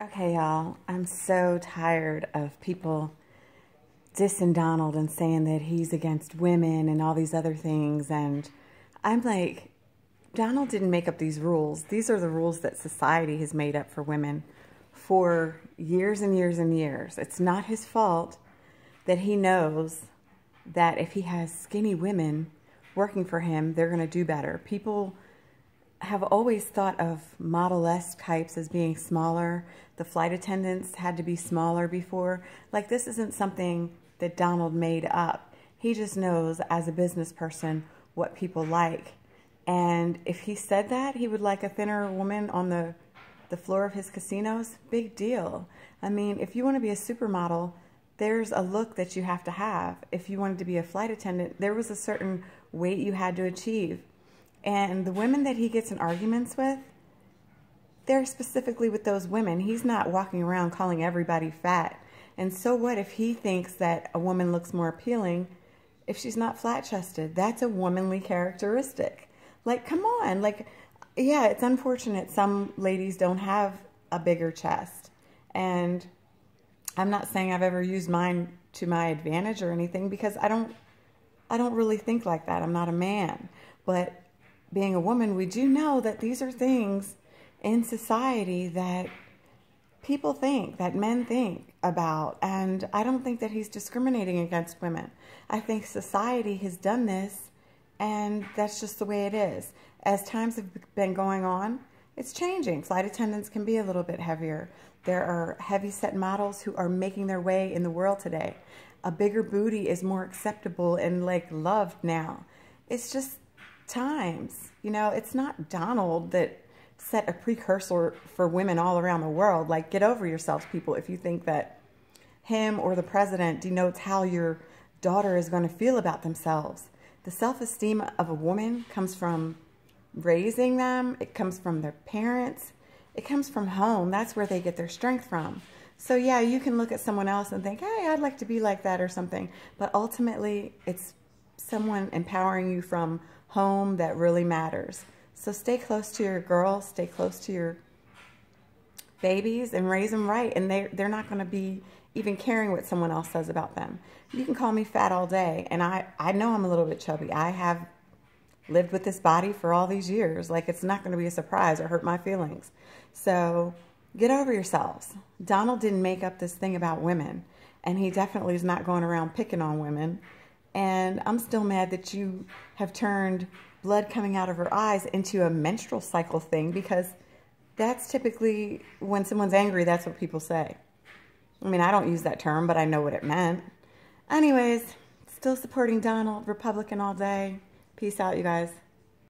Okay, y'all, I'm so tired of people dissing Donald and saying that he's against women and all these other things. And I'm like, Donald didn't make up these rules. These are the rules that society has made up for women for years and years and years. It's not his fault that he knows that if he has skinny women working for him, they're going to do better. People have always thought of models types as being smaller. The flight attendants had to be smaller before. Like, this isn't something that Donald made up. He just knows as a business person what people like. And if he said that he would like a thinner woman on the, the floor of his casinos, big deal. I mean, if you want to be a supermodel, there's a look that you have to have. If you wanted to be a flight attendant, there was a certain weight you had to achieve. And the women that he gets in arguments with, they're specifically with those women. He's not walking around calling everybody fat. And so what if he thinks that a woman looks more appealing if she's not flat chested? That's a womanly characteristic. Like, come on. Like, yeah, it's unfortunate some ladies don't have a bigger chest. And I'm not saying I've ever used mine to my advantage or anything because I don't I don't really think like that. I'm not a man. But being a woman, we do know that these are things in society that people think, that men think about. And I don't think that he's discriminating against women. I think society has done this, and that's just the way it is. As times have been going on, it's changing. Flight attendants can be a little bit heavier. There are heavy set models who are making their way in the world today. A bigger booty is more acceptable and like loved now. It's just times. You know, it's not Donald that set a precursor for women all around the world. Like, get over yourselves, people, if you think that him or the president denotes how your daughter is going to feel about themselves. The self esteem of a woman comes from raising them, it comes from their parents, it comes from home. That's where they get their strength from. So, yeah, you can look at someone else and think, hey, I'd like to be like that or something. But ultimately, it's someone empowering you from home that really matters. So stay close to your girls, stay close to your babies, and raise them right. And they, they're not going to be even caring what someone else says about them. You can call me fat all day, and I, I know I'm a little bit chubby. I have lived with this body for all these years. Like, it's not going to be a surprise or hurt my feelings. So get over yourselves. Donald didn't make up this thing about women, and he definitely is not going around picking on women. And I'm still mad that you have turned blood coming out of her eyes into a menstrual cycle thing because that's typically when someone's angry, that's what people say. I mean, I don't use that term, but I know what it meant. Anyways, still supporting Donald, Republican all day. Peace out, you guys.